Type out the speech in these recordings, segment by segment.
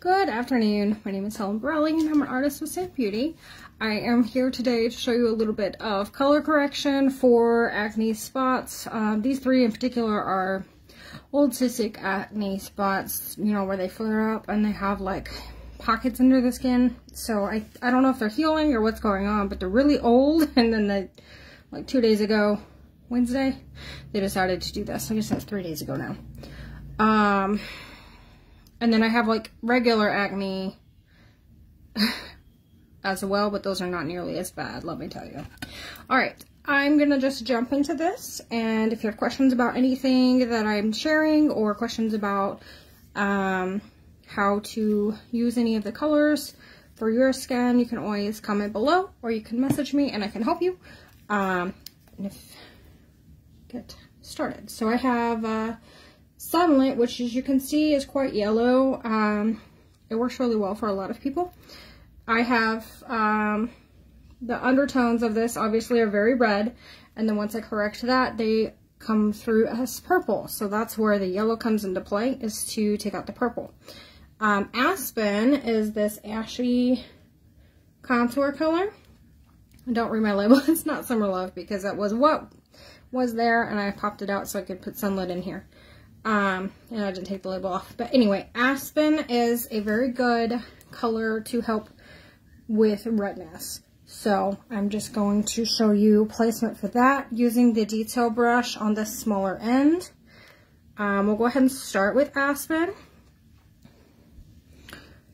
Good afternoon. My name is Helen Brawley and I'm an artist with Seint Beauty. I am here today to show you a little bit of color correction for acne spots. Um, these three in particular are old cystic acne spots, you know, where they flare up and they have like pockets under the skin. So I, I don't know if they're healing or what's going on, but they're really old. And then they, like two days ago, Wednesday, they decided to do this. I guess that's three days ago now. Um, and then I have like regular acne as well, but those are not nearly as bad, let me tell you. All right, I'm going to just jump into this. And if you have questions about anything that I'm sharing or questions about um, how to use any of the colors for your skin, you can always comment below or you can message me and I can help you. Um, and if, get started. So I have uh, Sunlit, which as you can see is quite yellow. Um, it works really well for a lot of people. I have um, the undertones of this obviously are very red. And then once I correct that, they come through as purple. So that's where the yellow comes into play, is to take out the purple. Um, Aspen is this ashy contour color. I don't read my label. it's not Summer Love because that was what was there and I popped it out so I could put Sunlit in here. Um, and I didn't take the label off. But anyway, Aspen is a very good color to help with redness. So I'm just going to show you placement for that using the detail brush on the smaller end. Um, we'll go ahead and start with Aspen.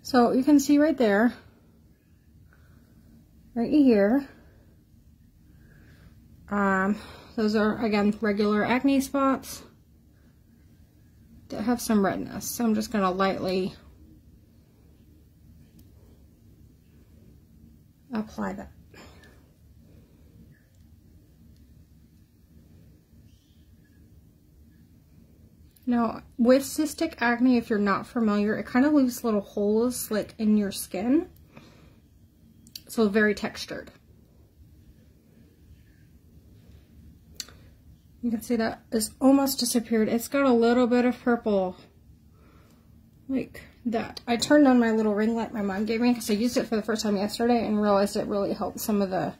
So you can see right there, right here, um, those are, again, regular acne spots have some redness. So I'm just going to lightly apply that. Now, with cystic acne, if you're not familiar, it kind of leaves little holes like in your skin. So very textured. You can see that it's almost disappeared. It's got a little bit of purple like that. I turned on my little ring light my mom gave me because I used it for the first time yesterday and realized it really helped some of the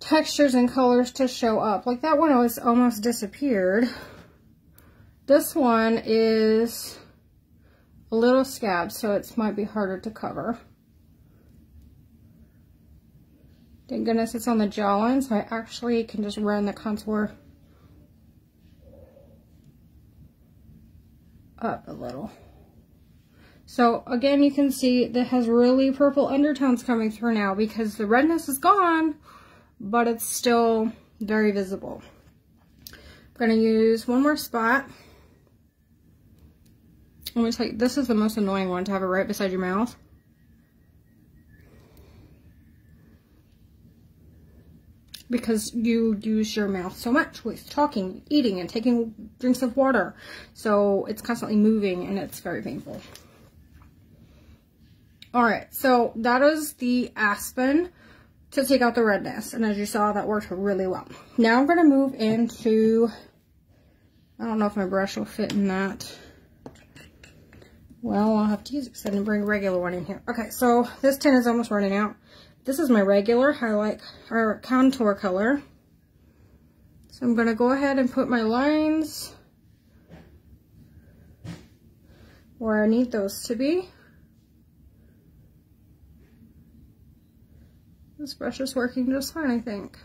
textures and colors to show up. Like that one was almost disappeared. This one is a little scab, so it might be harder to cover. Thank goodness it's on the jawline, so I actually can just run the contour up a little. So again, you can see that has really purple undertones coming through now because the redness is gone, but it's still very visible. I'm going to use one more spot. I'm to take, this is the most annoying one to have it right beside your mouth. Because you use your mouth so much with talking, eating, and taking drinks of water. So it's constantly moving and it's very painful. All right, so that is the Aspen to take out the redness. And as you saw, that worked really well. Now I'm going to move into, I don't know if my brush will fit in that. Well, I'll have to use it because I didn't bring a regular one in here. Okay, so this tin is almost running out. This is my regular highlight or contour color. So I'm going to go ahead and put my lines where I need those to be. This brush is working just fine, I think.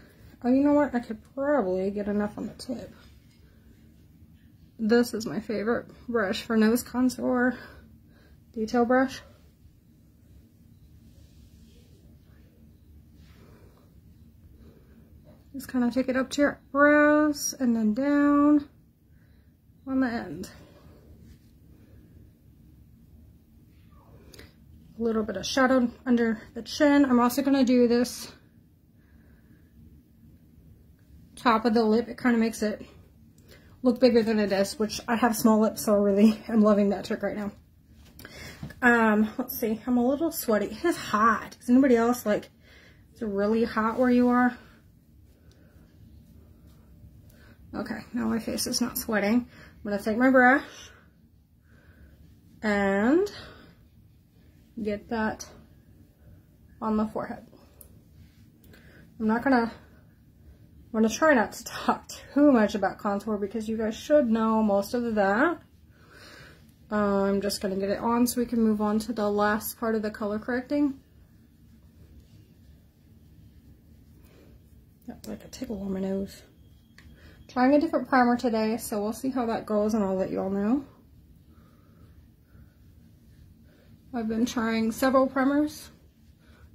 Oh, you know what? I could probably get enough on the tip. This is my favorite brush for nose contour detail brush. Just kind of take it up to your brows and then down on the end. A little bit of shadow under the chin. I'm also going to do this top of the lip. It kind of makes it look bigger than it is, which I have small lips, so I really am loving that trick right now. Um, let's see. I'm a little sweaty. It's hot. Is anybody else like, it's really hot where you are? Okay, now my face is not sweating. I'm gonna take my brush and get that on the forehead. I'm not gonna, I'm gonna try not to talk too much about contour because you guys should know most of that. Uh, I'm just gonna get it on so we can move on to the last part of the color correcting. Got like a tickle on my nose. Trying a different primer today, so we'll see how that goes and I'll let you all know. I've been trying several primers.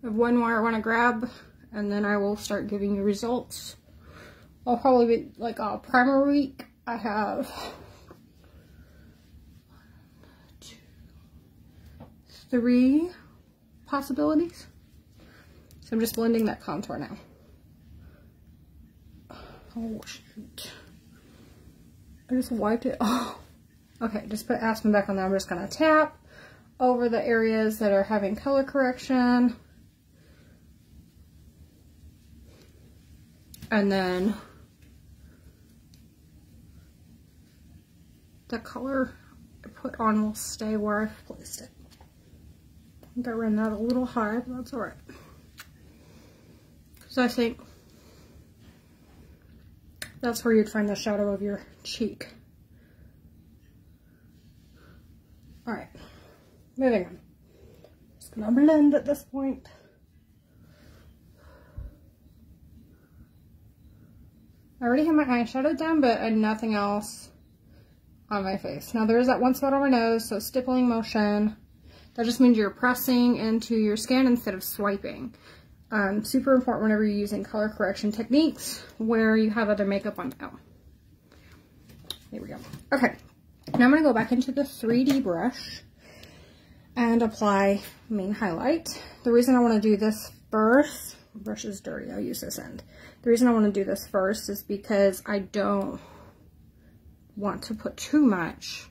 I have one more I want to grab and then I will start giving you results. I'll probably be like a primer week. I have three possibilities. So I'm just blending that contour now. Oh, shoot. I just wiped it. Oh, okay. Just put Aspen back on there. I'm just going to tap over the areas that are having color correction. And then the color I put on will stay where I've placed it. I think I ran that a little high, but that's alright. So I think that's where you'd find the shadow of your cheek. Alright, moving on. Just gonna blend at this point. I already have my eyeshadow done, but I had nothing else on my face. Now there is that one spot on my nose, so stippling motion. That just means you're pressing into your skin instead of swiping. Um, super important whenever you're using color correction techniques where you have other makeup on. Oh, there we go. Okay, now I'm going to go back into the 3D brush and apply main highlight. The reason I want to do this first, brush is dirty, I'll use this end. The reason I want to do this first is because I don't want to put too much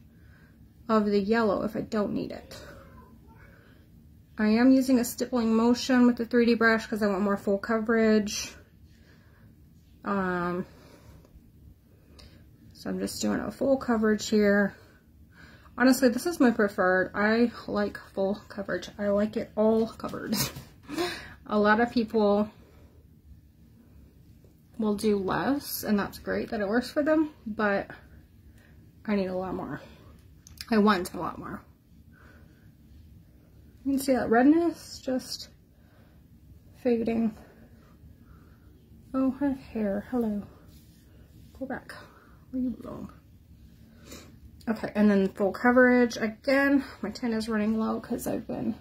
of the yellow if I don't need it. I am using a stippling motion with the 3D brush because I want more full coverage. Um, so I'm just doing a full coverage here. Honestly, this is my preferred. I like full coverage. I like it all covered. a lot of people will do less and that's great that it works for them, but I need a lot more. I want a lot more. You can see that redness just fading. Oh, have hair. Hello. Go back where you belong. Okay, and then full coverage. Again, my tin is running low because I've been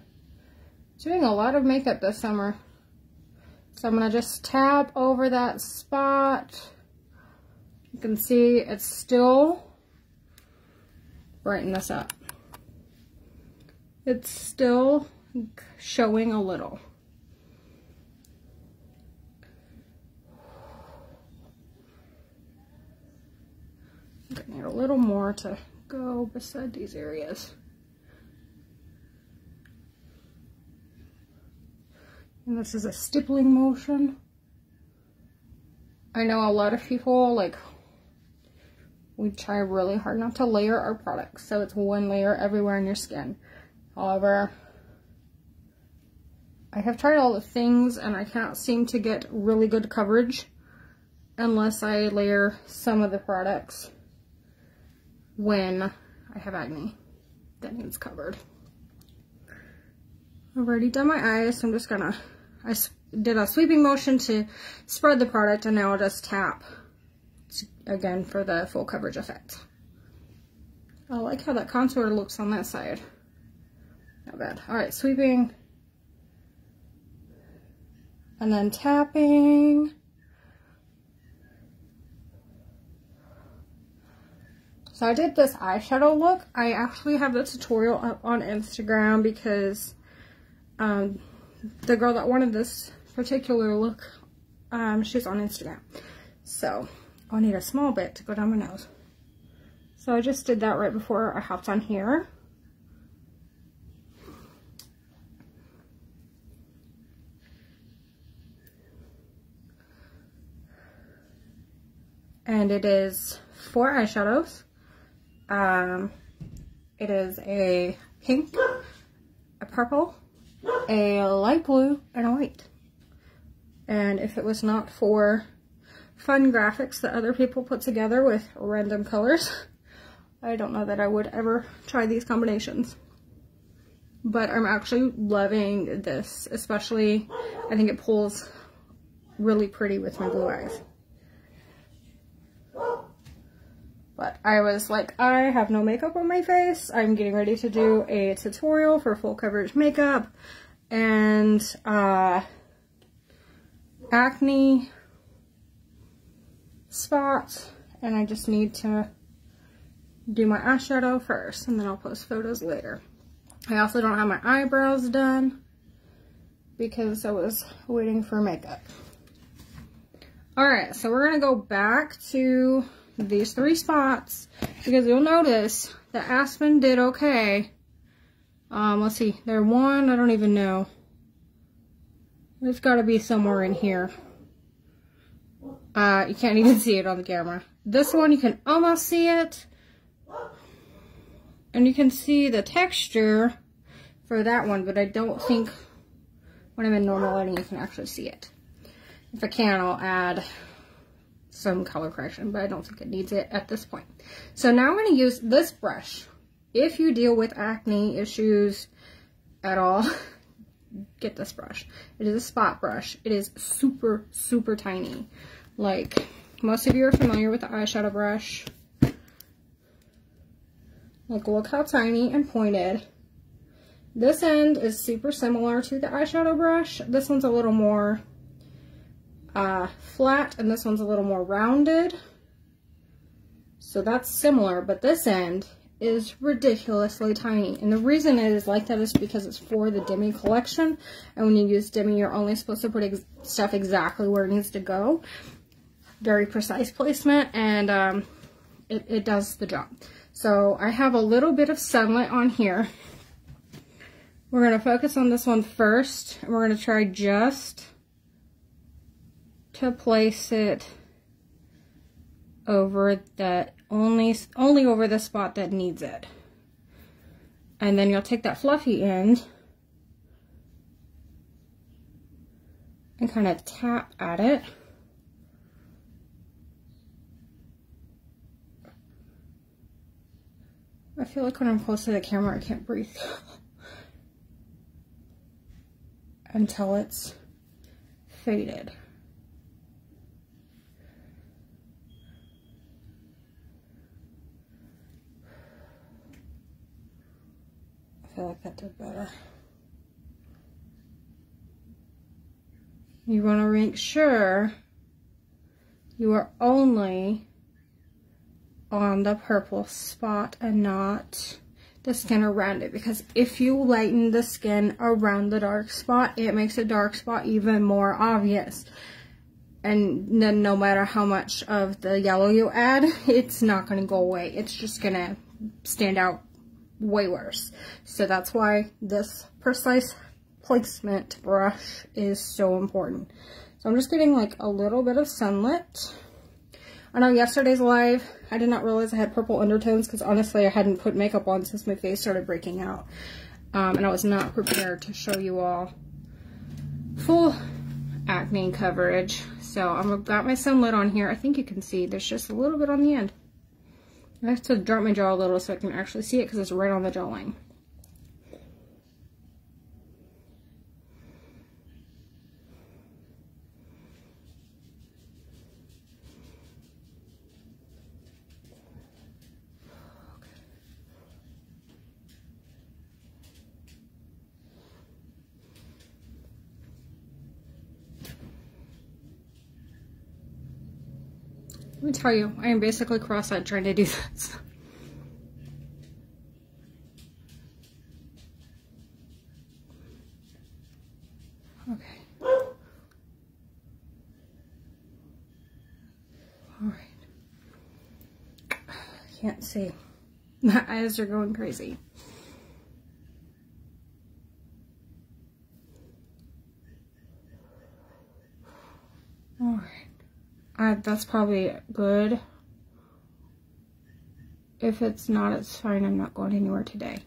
doing a lot of makeup this summer. So I'm going to just tap over that spot. You can see it's still brighten this up. It's still showing a little. I need a little more to go beside these areas. And this is a stippling motion. I know a lot of people, like, we try really hard not to layer our products. So it's one layer everywhere in your skin. However, I have tried all the things and I can't seem to get really good coverage unless I layer some of the products when I have acne that needs covered. I've already done my eyes, so I'm just gonna, I did a sweeping motion to spread the product and now I'll just tap again for the full coverage effect. I like how that contour looks on that side. Not bad. All right, sweeping. And then tapping. So I did this eyeshadow look. I actually have the tutorial up on Instagram because um, the girl that wanted this particular look, um, she's on Instagram. So I'll need a small bit to go down my nose. So I just did that right before I hopped on here. And it is four eyeshadows. Um, it is a pink, a purple, a light blue, and a white. And if it was not for fun graphics that other people put together with random colors, I don't know that I would ever try these combinations. But I'm actually loving this, especially I think it pulls really pretty with my blue eyes. But I was like, I have no makeup on my face. I'm getting ready to do a tutorial for full coverage makeup and uh, acne spots. And I just need to do my eyeshadow first and then I'll post photos later. I also don't have my eyebrows done because I was waiting for makeup. Alright, so we're going to go back to these three spots because you'll notice the Aspen did okay. Um, let's see, there one, I don't even know. There's got to be somewhere in here. Uh, you can't even see it on the camera. This one, you can almost see it. And you can see the texture for that one, but I don't think when I'm in normal lighting you can actually see it. If I can, I'll add some color correction, but I don't think it needs it at this point. So now I'm going to use this brush. If you deal with acne issues at all, get this brush. It is a spot brush. It is super, super tiny. Like, most of you are familiar with the eyeshadow brush. Like, look how tiny and pointed. This end is super similar to the eyeshadow brush. This one's a little more uh, flat and this one's a little more rounded. So that's similar, but this end is ridiculously tiny. And the reason it is like that is because it's for the Demi collection. And when you use Demi, you're only supposed to put ex stuff exactly where it needs to go. Very precise placement and um, it, it does the job. So I have a little bit of Sunlit on here. We're going to focus on this one first. And we're going to try just to place it over that only only over the spot that needs it. And then you'll take that fluffy end and kind of tap at it. I feel like when I'm close to the camera, I can't breathe. Until it's faded. Feel like that did better. You want to make sure you are only on the purple spot and not the skin around it because if you lighten the skin around the dark spot it makes the dark spot even more obvious and then no matter how much of the yellow you add it's not going to go away it's just going to stand out way worse. So that's why this precise placement brush is so important. So I'm just getting like a little bit of sunlit. I know yesterday's live, I did not realize I had purple undertones because honestly I hadn't put makeup on since my face started breaking out. Um, and I was not prepared to show you all full acne coverage. So I've got my sunlit on here. I think you can see there's just a little bit on the end. I have to drop my jaw a little so I can actually see it because it's right on the jawline. Tell you, I am basically cross-eyed trying to do this. Okay. Alright. Can't see. My eyes are going crazy. Alright. I, that's probably good. If it's not, it's fine. I'm not going anywhere today.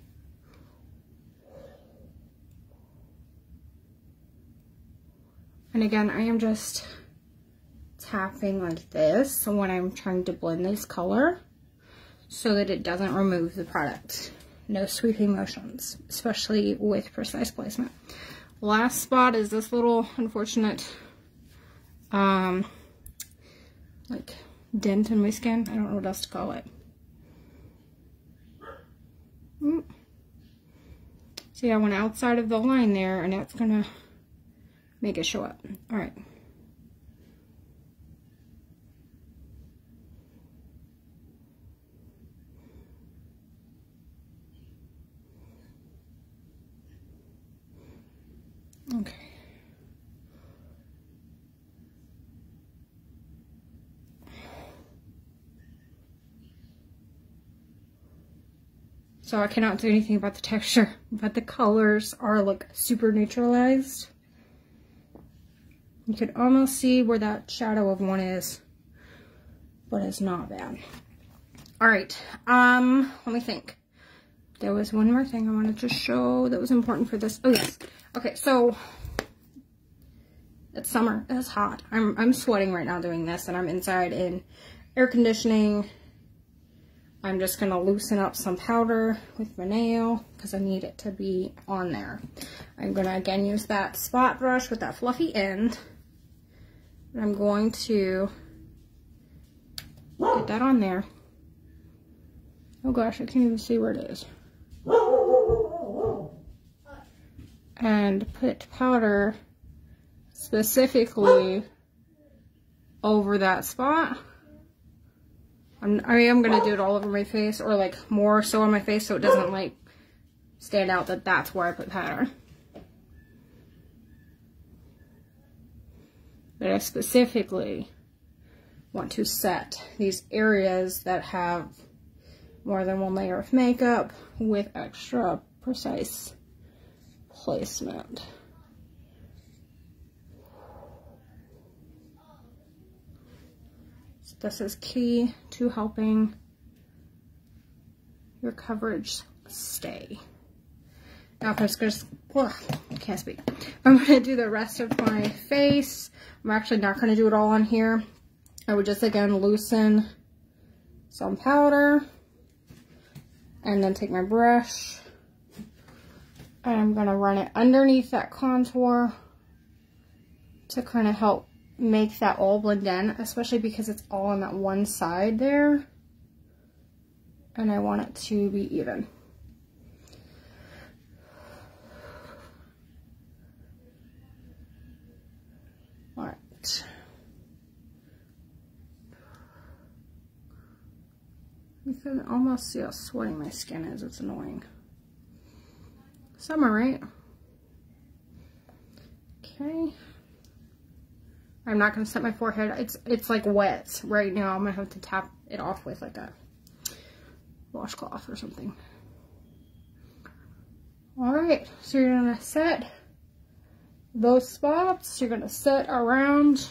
And again, I am just tapping like this when I'm trying to blend this color so that it doesn't remove the product. No sweeping motions, especially with precise placement. Last spot is this little unfortunate um, like dent in my skin. I don't know what else to call it. See, I went outside of the line there and that's gonna make it show up. All right. Okay. So I cannot do anything about the texture, but the colors are like super neutralized. You could almost see where that shadow of one is, but it's not bad. All right, um, let me think. There was one more thing I wanted to show that was important for this. Oh yes, okay, so it's summer, it's hot. I'm, I'm sweating right now doing this and I'm inside in air conditioning. I'm just gonna loosen up some powder with my nail because I need it to be on there. I'm gonna again use that spot brush with that fluffy end. And I'm going to get that on there. Oh gosh, I can't even see where it is. And put powder specifically over that spot. I'm, I am going to do it all over my face or like more so on my face so it doesn't like stand out that that's where I put powder. But I specifically want to set these areas that have more than one layer of makeup with extra precise placement. This is key to helping your coverage stay. Now if I'm just gonna, I can't speak. I'm gonna do the rest of my face. I'm actually not gonna do it all on here. I would just again loosen some powder and then take my brush and I'm gonna run it underneath that contour to kind of help make that all blend in, especially because it's all on that one side there. And I want it to be even. All right. You can almost see how sweaty my skin is. It's annoying. Summer, right? Okay. I'm not going to set my forehead. It's it's like wet right now. I'm going to have to tap it off with like a washcloth or something. Alright, so you're going to set those spots. You're going to set around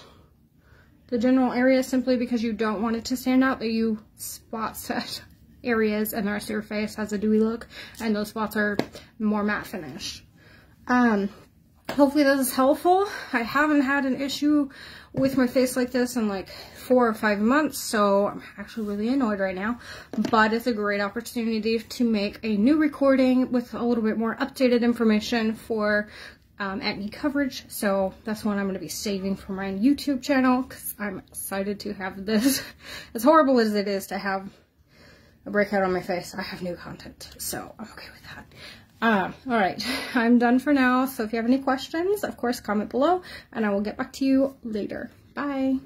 the general area simply because you don't want it to stand out that you spot set areas and the rest of your face has a dewy look and those spots are more matte finish. Um, hopefully this is helpful. I haven't had an issue with my face like this in like four or five months, so I'm actually really annoyed right now. But it's a great opportunity to make a new recording with a little bit more updated information for um, acne coverage. So that's one I'm going to be saving for my YouTube channel because I'm excited to have this. as horrible as it is to have a breakout on my face, I have new content. So I'm okay with that. Um, all right, I'm done for now. So if you have any questions, of course, comment below and I will get back to you later. Bye.